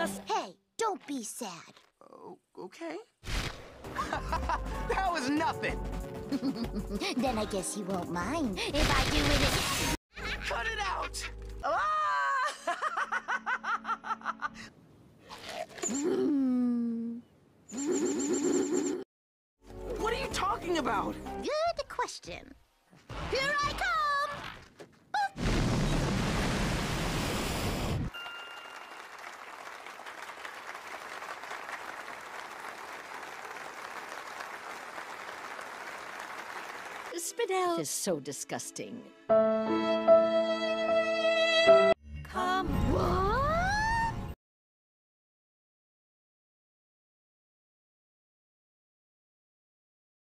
us. Hey, don't be sad. Oh, okay. that was nothing. then I guess you won't mind if I do it. again. Cut it out. Ah! what are you talking about? Good question. Spinel. It is so disgusting.